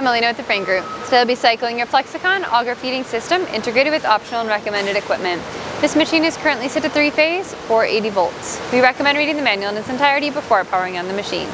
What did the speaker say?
I'm Elena with the Frain Group. Today I'll be cycling your Flexicon auger feeding system integrated with optional and recommended equipment. This machine is currently set to three phase, 480 volts. We recommend reading the manual in its entirety before powering on the machine.